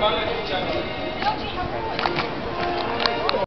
Bangladesh